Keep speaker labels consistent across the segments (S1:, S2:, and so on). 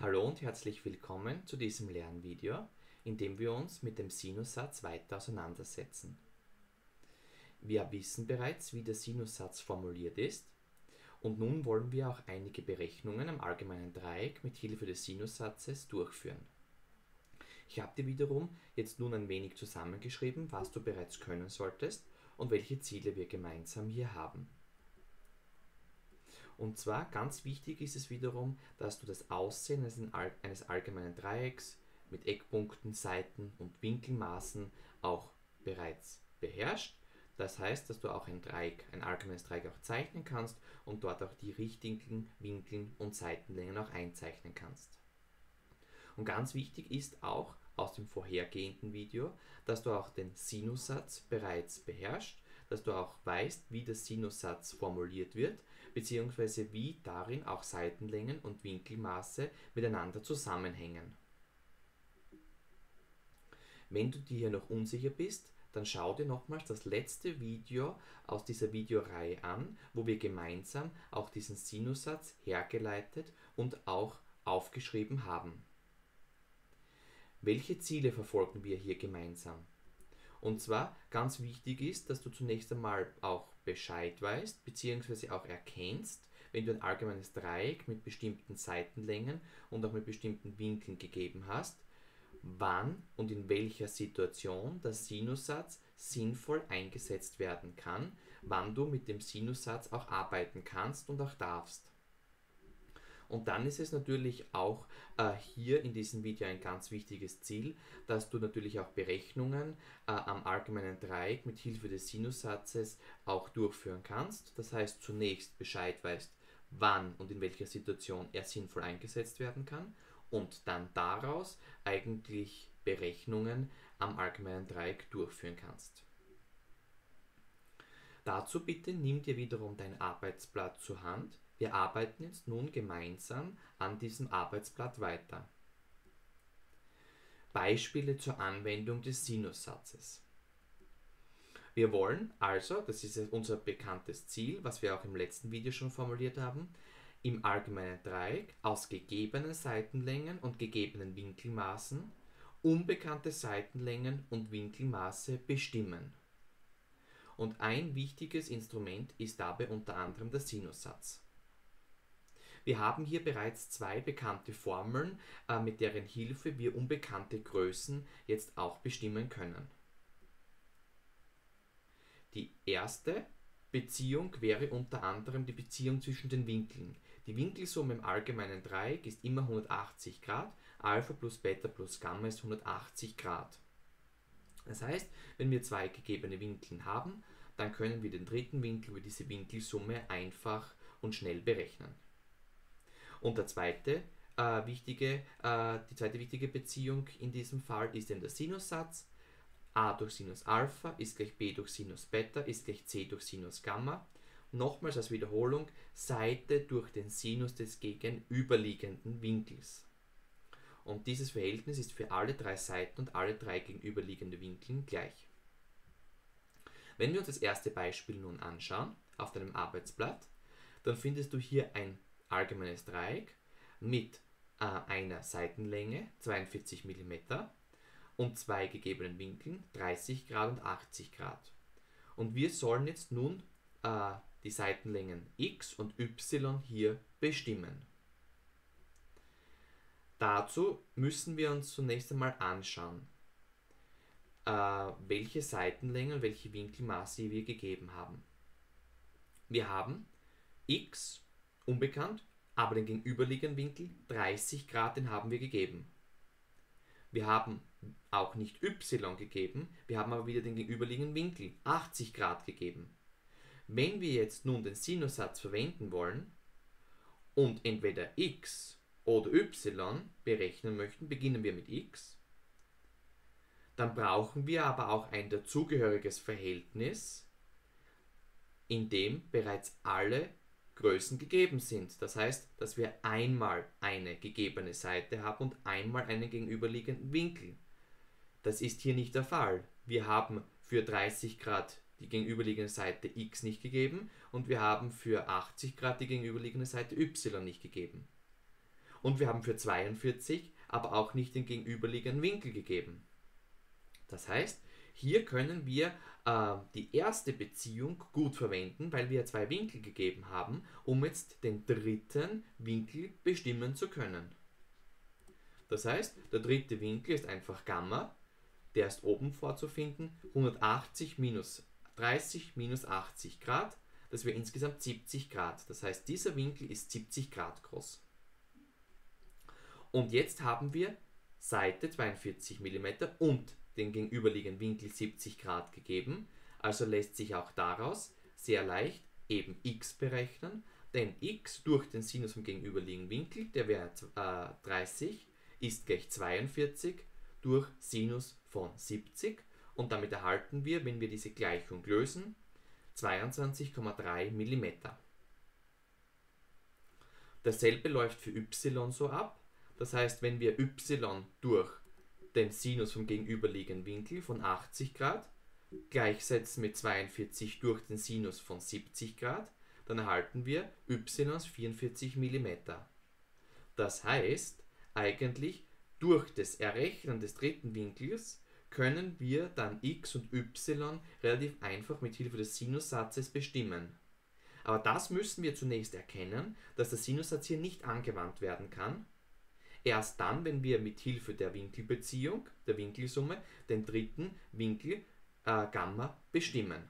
S1: Hallo und herzlich willkommen zu diesem Lernvideo, in dem wir uns mit dem Sinussatz weiter auseinandersetzen. Wir wissen bereits, wie der Sinussatz formuliert ist und nun wollen wir auch einige Berechnungen am allgemeinen Dreieck mit Hilfe des Sinussatzes durchführen. Ich habe dir wiederum jetzt nun ein wenig zusammengeschrieben, was du bereits können solltest und welche Ziele wir gemeinsam hier haben. Und zwar ganz wichtig ist es wiederum, dass du das Aussehen eines allgemeinen Dreiecks mit Eckpunkten, Seiten und Winkelmaßen auch bereits beherrscht. Das heißt, dass du auch ein Dreieck, ein allgemeines Dreieck auch zeichnen kannst und dort auch die richtigen Winkeln und Seitenlängen auch einzeichnen kannst. Und ganz wichtig ist auch aus dem vorhergehenden Video, dass du auch den Sinussatz bereits beherrschst, dass du auch weißt, wie der Sinussatz formuliert wird, beziehungsweise wie darin auch Seitenlängen und Winkelmaße miteinander zusammenhängen. Wenn du dir hier noch unsicher bist, dann schau dir nochmals das letzte Video aus dieser Videoreihe an, wo wir gemeinsam auch diesen Sinussatz hergeleitet und auch aufgeschrieben haben. Welche Ziele verfolgen wir hier gemeinsam? Und zwar ganz wichtig ist, dass du zunächst einmal auch Bescheid weißt, beziehungsweise auch erkennst, wenn du ein allgemeines Dreieck mit bestimmten Seitenlängen und auch mit bestimmten Winkeln gegeben hast, wann und in welcher Situation der Sinussatz sinnvoll eingesetzt werden kann, wann du mit dem Sinussatz auch arbeiten kannst und auch darfst. Und dann ist es natürlich auch äh, hier in diesem Video ein ganz wichtiges Ziel, dass du natürlich auch Berechnungen äh, am allgemeinen Dreieck mit Hilfe des Sinussatzes auch durchführen kannst. Das heißt, zunächst Bescheid weißt, wann und in welcher Situation er sinnvoll eingesetzt werden kann und dann daraus eigentlich Berechnungen am allgemeinen Dreieck durchführen kannst. Dazu bitte nimm dir wiederum dein Arbeitsblatt zur Hand. Wir arbeiten jetzt nun gemeinsam an diesem Arbeitsblatt weiter. Beispiele zur Anwendung des Sinussatzes. Wir wollen also, das ist unser bekanntes Ziel, was wir auch im letzten Video schon formuliert haben, im allgemeinen Dreieck aus gegebenen Seitenlängen und gegebenen Winkelmaßen unbekannte Seitenlängen und Winkelmaße bestimmen. Und ein wichtiges Instrument ist dabei unter anderem der Sinussatz. Wir haben hier bereits zwei bekannte Formeln, äh, mit deren Hilfe wir unbekannte Größen jetzt auch bestimmen können. Die erste Beziehung wäre unter anderem die Beziehung zwischen den Winkeln. Die Winkelsumme im allgemeinen Dreieck ist immer 180 Grad, Alpha plus Beta plus Gamma ist 180 Grad. Das heißt, wenn wir zwei gegebene Winkel haben, dann können wir den dritten Winkel über diese Winkelsumme einfach und schnell berechnen. Und der zweite, äh, wichtige, äh, die zweite wichtige Beziehung in diesem Fall ist eben der Sinussatz. a durch Sinus Alpha ist gleich b durch Sinus Beta ist gleich c durch Sinus Gamma nochmals als Wiederholung Seite durch den Sinus des gegenüberliegenden Winkels. Und dieses Verhältnis ist für alle drei Seiten und alle drei gegenüberliegenden Winkeln gleich. Wenn wir uns das erste Beispiel nun anschauen, auf deinem Arbeitsblatt, dann findest du hier ein allgemeines Dreieck mit äh, einer Seitenlänge 42 mm und zwei gegebenen Winkeln 30 Grad und 80 Grad. Und wir sollen jetzt nun äh, die Seitenlängen x und y hier bestimmen. Dazu müssen wir uns zunächst einmal anschauen, äh, welche Seitenlängen und welche Winkelmaße wir gegeben haben. Wir haben x unbekannt, aber den gegenüberliegenden Winkel 30 Grad, den haben wir gegeben. Wir haben auch nicht y gegeben, wir haben aber wieder den gegenüberliegenden Winkel 80 Grad gegeben. Wenn wir jetzt nun den Sinussatz verwenden wollen und entweder x oder y berechnen möchten, beginnen wir mit x. Dann brauchen wir aber auch ein dazugehöriges Verhältnis, in dem bereits alle Größen gegeben sind. Das heißt, dass wir einmal eine gegebene Seite haben und einmal einen gegenüberliegenden Winkel. Das ist hier nicht der Fall. Wir haben für 30 Grad die gegenüberliegende Seite x nicht gegeben und wir haben für 80 Grad die gegenüberliegende Seite y nicht gegeben. Und wir haben für 42 aber auch nicht den gegenüberliegenden Winkel gegeben. Das heißt, hier können wir äh, die erste Beziehung gut verwenden, weil wir zwei Winkel gegeben haben, um jetzt den dritten Winkel bestimmen zu können. Das heißt, der dritte Winkel ist einfach Gamma, der ist oben vorzufinden, 180 minus 30 minus 80 Grad, das wäre insgesamt 70 Grad. Das heißt, dieser Winkel ist 70 Grad groß. Und jetzt haben wir Seite 42 mm und den gegenüberliegenden Winkel 70 Grad gegeben. Also lässt sich auch daraus sehr leicht eben x berechnen, denn x durch den Sinus vom gegenüberliegenden Winkel, der wäre äh, 30, ist gleich 42 durch Sinus von 70 und damit erhalten wir, wenn wir diese Gleichung lösen, 22,3 mm. Dasselbe läuft für y so ab, das heißt, wenn wir y durch den Sinus vom gegenüberliegenden Winkel von 80 Grad gleichsetzen mit 42 durch den Sinus von 70 Grad, dann erhalten wir y aus 44 mm. Das heißt, eigentlich durch das Errechnen des dritten Winkels können wir dann x und y relativ einfach mit Hilfe des Sinussatzes bestimmen. Aber das müssen wir zunächst erkennen, dass der Sinussatz hier nicht angewandt werden kann, erst dann, wenn wir mit Hilfe der Winkelbeziehung, der Winkelsumme, den dritten Winkel äh, Gamma bestimmen.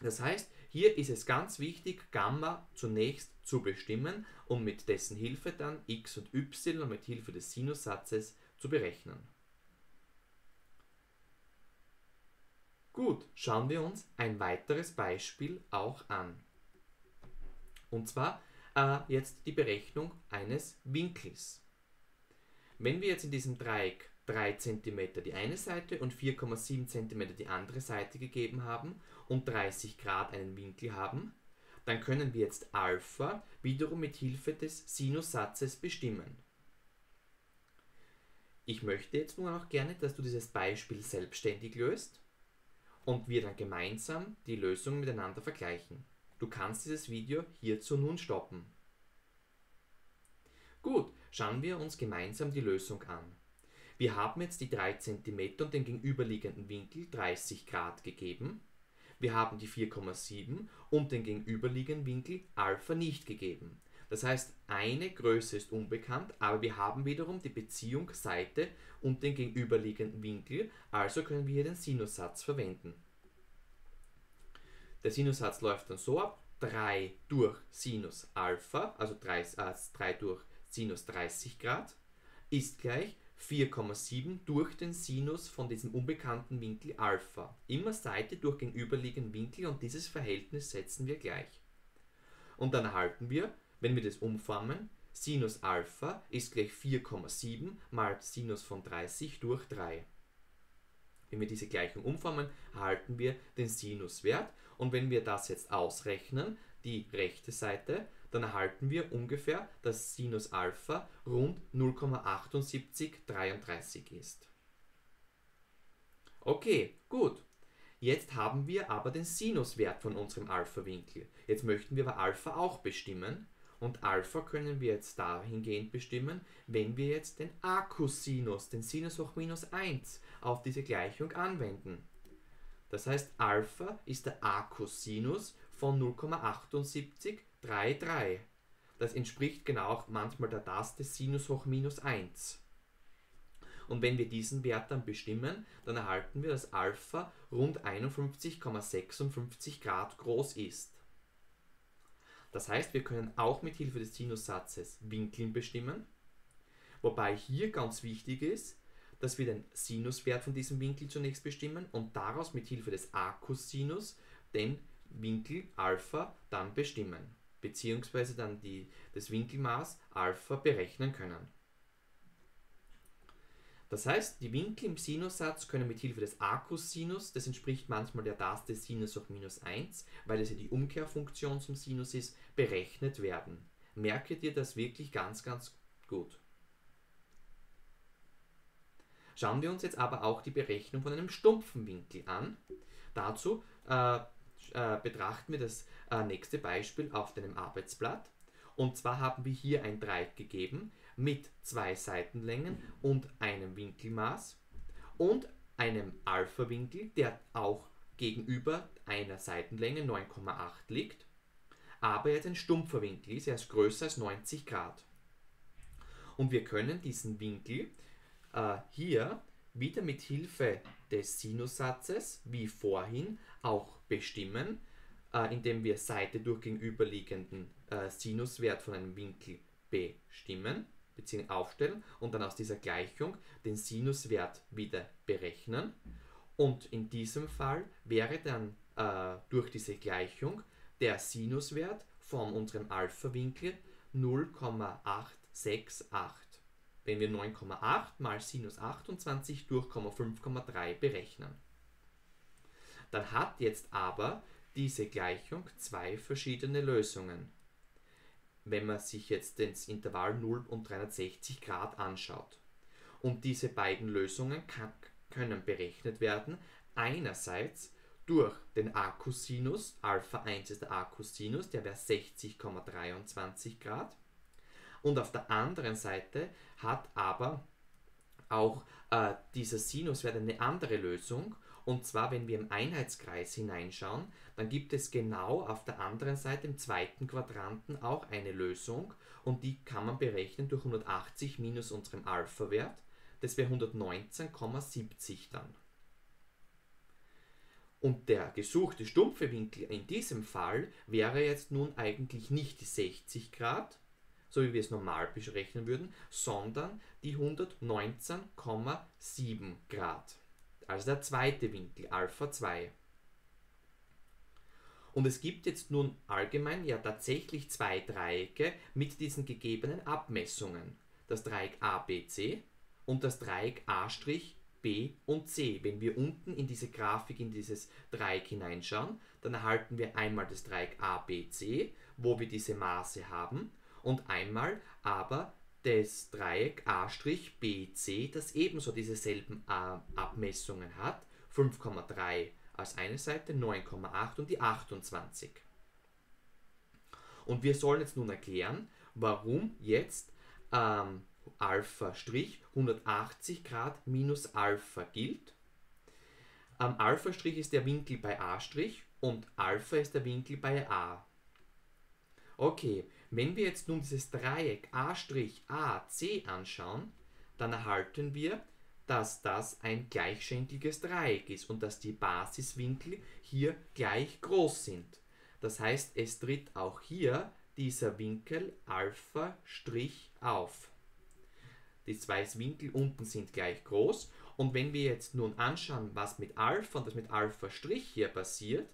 S1: Das heißt, hier ist es ganz wichtig, Gamma zunächst zu bestimmen, um mit dessen Hilfe dann x und y mit Hilfe des Sinussatzes zu berechnen. Gut, schauen wir uns ein weiteres Beispiel auch an. Und zwar äh, jetzt die Berechnung eines Winkels. Wenn wir jetzt in diesem Dreieck 3 cm die eine Seite und 4,7 cm die andere Seite gegeben haben und 30 Grad einen Winkel haben, dann können wir jetzt Alpha wiederum mit Hilfe des Sinussatzes bestimmen. Ich möchte jetzt nur noch gerne, dass du dieses Beispiel selbstständig löst und wir dann gemeinsam die Lösungen miteinander vergleichen. Du kannst dieses Video hierzu nun stoppen. Gut, Schauen wir uns gemeinsam die Lösung an. Wir haben jetzt die 3 cm und den gegenüberliegenden Winkel 30 Grad gegeben. Wir haben die 4,7 und den gegenüberliegenden Winkel Alpha nicht gegeben. Das heißt, eine Größe ist unbekannt, aber wir haben wiederum die Beziehung Seite und den gegenüberliegenden Winkel, also können wir hier den Sinussatz verwenden. Der Sinussatz läuft dann so ab, 3 durch Sinus Alpha, also 3, äh, 3 durch Sinus 30 Grad ist gleich 4,7 durch den Sinus von diesem unbekannten Winkel Alpha. Immer Seite durch gegenüberliegenden Winkel und dieses Verhältnis setzen wir gleich. Und dann erhalten wir, wenn wir das umformen, Sinus Alpha ist gleich 4,7 mal Sinus von 30 durch 3. Wenn wir diese Gleichung umformen, erhalten wir den Sinuswert und wenn wir das jetzt ausrechnen, die rechte Seite, dann erhalten wir ungefähr, dass Sinus Alpha rund 0,7833 ist. Okay, gut. Jetzt haben wir aber den Sinuswert von unserem Alpha-Winkel. Jetzt möchten wir aber Alpha auch bestimmen. Und Alpha können wir jetzt dahingehend bestimmen, wenn wir jetzt den Akkusinus, den Sinus hoch minus 1, auf diese Gleichung anwenden. Das heißt, Alpha ist der Akkusinus von 0,78 3, 3. Das entspricht genau auch manchmal der Taste Sinus hoch minus 1. Und wenn wir diesen Wert dann bestimmen, dann erhalten wir, dass Alpha rund 51,56 Grad groß ist. Das heißt, wir können auch mit Hilfe des Sinussatzes Winkeln bestimmen, wobei hier ganz wichtig ist, dass wir den Sinuswert von diesem Winkel zunächst bestimmen und daraus mit Hilfe des Akkusinus den Winkel Alpha dann bestimmen beziehungsweise dann die, das Winkelmaß Alpha berechnen können. Das heißt, die Winkel im Sinussatz können mit Hilfe des Akkusinus, das entspricht manchmal der Taste Sinus hoch minus 1, weil es ja die Umkehrfunktion zum Sinus ist, berechnet werden. Merke dir das wirklich ganz, ganz gut. Schauen wir uns jetzt aber auch die Berechnung von einem stumpfen Winkel an. Dazu äh, äh, betrachten wir das äh, nächste Beispiel auf deinem Arbeitsblatt. Und zwar haben wir hier ein Dreieck gegeben mit zwei Seitenlängen und einem Winkelmaß und einem Alpha-Winkel, der auch gegenüber einer Seitenlänge 9,8 liegt, aber jetzt ein stumpfer Winkel ist, er ist größer als 90 Grad. Und wir können diesen Winkel äh, hier wieder mit Hilfe des Sinussatzes, wie vorhin, auch bestimmen, äh, indem wir Seite durch gegenüberliegenden äh, Sinuswert von einem Winkel bestimmen bzw. aufstellen und dann aus dieser Gleichung den Sinuswert wieder berechnen. Und in diesem Fall wäre dann äh, durch diese Gleichung der Sinuswert von unserem Alpha-Winkel 0,868. Wenn wir 9,8 mal Sinus 28 durch 5,3 berechnen. Dann hat jetzt aber diese Gleichung zwei verschiedene Lösungen. Wenn man sich jetzt das Intervall 0 und 360 Grad anschaut. Und diese beiden Lösungen kann, können berechnet werden. Einerseits durch den Akkusinus, Alpha 1 ist der Akkusinus, der wäre 60,23 Grad. Und auf der anderen Seite hat aber auch äh, dieser Sinuswert eine andere Lösung. Und zwar, wenn wir im Einheitskreis hineinschauen, dann gibt es genau auf der anderen Seite im zweiten Quadranten auch eine Lösung. Und die kann man berechnen durch 180 minus unserem Alpha-Wert. Das wäre 119,70 dann. Und der gesuchte stumpfe Winkel in diesem Fall wäre jetzt nun eigentlich nicht die 60 Grad, so wie wir es normal berechnen würden, sondern die 119,7 Grad. Also der zweite Winkel, Alpha 2. Und es gibt jetzt nun allgemein ja tatsächlich zwei Dreiecke mit diesen gegebenen Abmessungen. Das Dreieck ABC und das Dreieck A' B und C. Wenn wir unten in diese Grafik, in dieses Dreieck hineinschauen, dann erhalten wir einmal das Dreieck ABC, wo wir diese Maße haben, und einmal aber das Dreieck A'BC, das ebenso dieselben Abmessungen hat, 5,3 als eine Seite, 9,8 und die 28. Und wir sollen jetzt nun erklären, warum jetzt ähm, Alpha' 180 Grad minus Alpha gilt. Am Alpha' ist der Winkel bei A' und Alpha ist der Winkel bei A. Okay, wenn wir jetzt nun dieses Dreieck A', anschauen, dann erhalten wir, dass das ein gleichschenkliges Dreieck ist und dass die Basiswinkel hier gleich groß sind. Das heißt, es tritt auch hier dieser Winkel Alpha' auf. Die zwei Winkel unten sind gleich groß. Und wenn wir jetzt nun anschauen, was mit Alpha und was mit Alpha' hier passiert,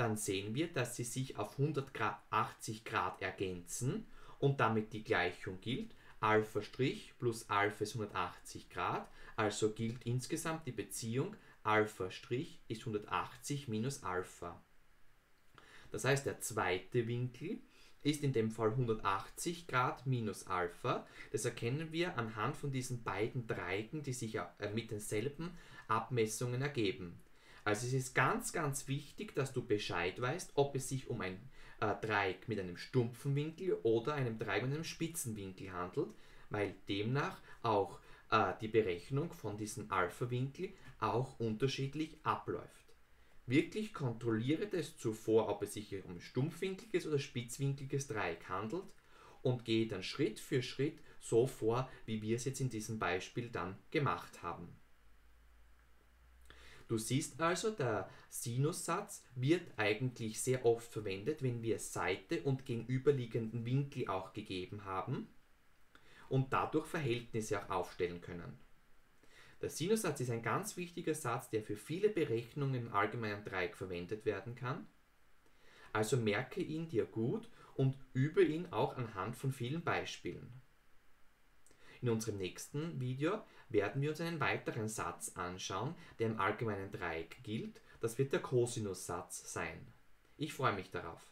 S1: dann sehen wir, dass sie sich auf 180 Grad ergänzen und damit die Gleichung gilt. Alpha' plus Alpha ist 180 Grad, also gilt insgesamt die Beziehung Alpha' ist 180 minus Alpha. Das heißt, der zweite Winkel ist in dem Fall 180 Grad minus Alpha. Das erkennen wir anhand von diesen beiden Dreiecken, die sich äh, mit denselben Abmessungen ergeben. Also es ist ganz, ganz wichtig, dass du Bescheid weißt, ob es sich um ein äh, Dreieck mit einem stumpfen Winkel oder einem Dreieck mit einem spitzen Winkel handelt, weil demnach auch äh, die Berechnung von diesem Alpha-Winkel auch unterschiedlich abläuft. Wirklich kontrolliere das zuvor, ob es sich um stumpfwinkliges oder spitzwinkliges Dreieck handelt und gehe dann Schritt für Schritt so vor, wie wir es jetzt in diesem Beispiel dann gemacht haben. Du siehst also, der Sinussatz wird eigentlich sehr oft verwendet, wenn wir Seite und gegenüberliegenden Winkel auch gegeben haben und dadurch Verhältnisse auch aufstellen können. Der Sinussatz ist ein ganz wichtiger Satz, der für viele Berechnungen im allgemeinen Dreieck verwendet werden kann. Also merke ihn dir gut und übe ihn auch anhand von vielen Beispielen. In unserem nächsten Video werden wir uns einen weiteren Satz anschauen, der im allgemeinen Dreieck gilt. Das wird der Cosinussatz sein. Ich freue mich darauf.